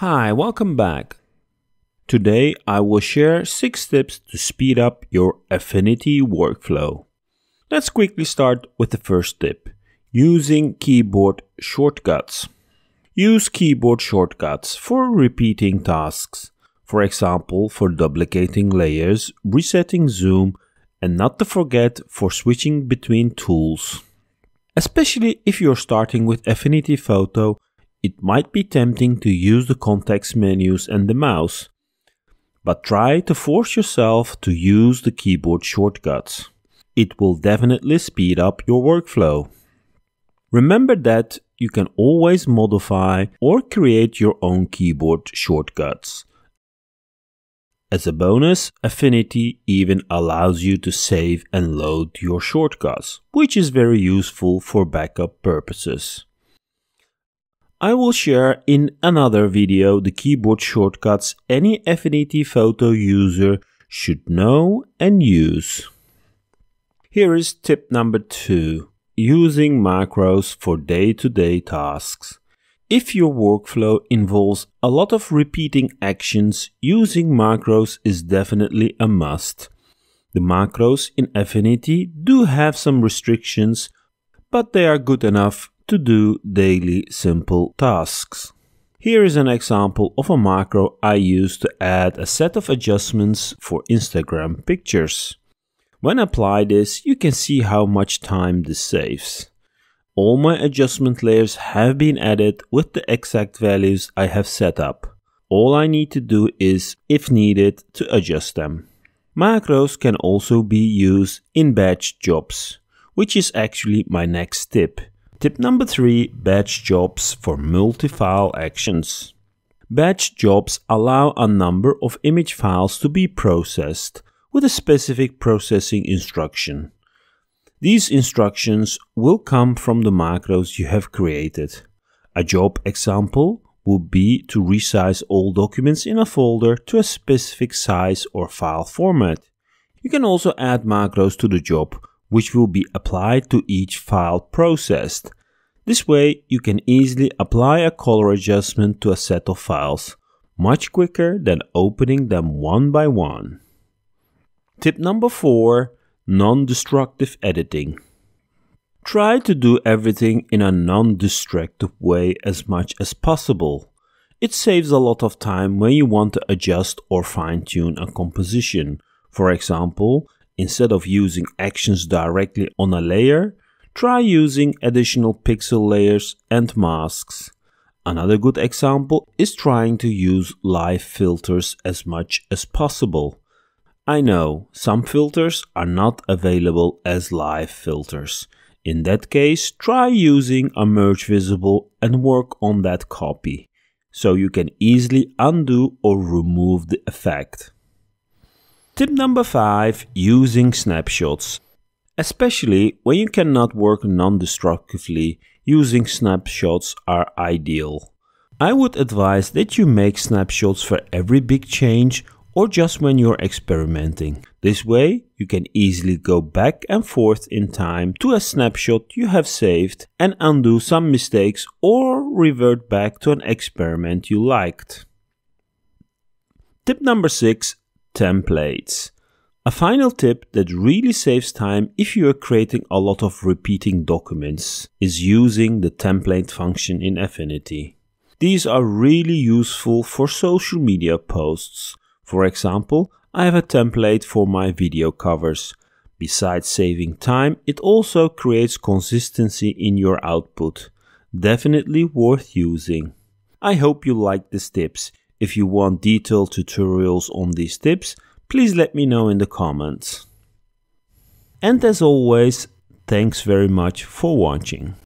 Hi, welcome back. Today I will share 6 tips to speed up your Affinity workflow. Let's quickly start with the first tip, using keyboard shortcuts. Use keyboard shortcuts for repeating tasks, for example for duplicating layers, resetting zoom, and not to forget for switching between tools. Especially if you're starting with Affinity Photo it might be tempting to use the context menus and the mouse, but try to force yourself to use the keyboard shortcuts. It will definitely speed up your workflow. Remember that you can always modify or create your own keyboard shortcuts. As a bonus, Affinity even allows you to save and load your shortcuts, which is very useful for backup purposes. I will share in another video the keyboard shortcuts any Affinity Photo user should know and use. Here is tip number 2. Using macros for day-to-day -day tasks. If your workflow involves a lot of repeating actions, using macros is definitely a must. The macros in Affinity do have some restrictions, but they are good enough to do daily simple tasks. Here is an example of a macro I use to add a set of adjustments for Instagram pictures. When I apply this, you can see how much time this saves. All my adjustment layers have been added with the exact values I have set up. All I need to do is, if needed, to adjust them. Macros can also be used in batch jobs, which is actually my next tip. Tip number three, batch jobs for multi-file actions. Batch jobs allow a number of image files to be processed with a specific processing instruction. These instructions will come from the macros you have created. A job example would be to resize all documents in a folder to a specific size or file format. You can also add macros to the job which will be applied to each file processed. This way, you can easily apply a color adjustment to a set of files, much quicker than opening them one by one. Tip number 4 Non-destructive editing. Try to do everything in a non-destructive way as much as possible. It saves a lot of time when you want to adjust or fine-tune a composition. For example, Instead of using actions directly on a layer, try using additional pixel layers and masks. Another good example is trying to use live filters as much as possible. I know some filters are not available as live filters. In that case, try using a merge visible and work on that copy, so you can easily undo or remove the effect. Tip number 5 Using snapshots. Especially when you cannot work non-destructively, using snapshots are ideal. I would advise that you make snapshots for every big change or just when you're experimenting. This way, you can easily go back and forth in time to a snapshot you have saved and undo some mistakes or revert back to an experiment you liked. Tip number 6 templates. A final tip that really saves time if you are creating a lot of repeating documents is using the template function in Affinity. These are really useful for social media posts. For example, I have a template for my video covers. Besides saving time, it also creates consistency in your output. Definitely worth using. I hope you like these tips. If you want detailed tutorials on these tips, please let me know in the comments. And as always, thanks very much for watching.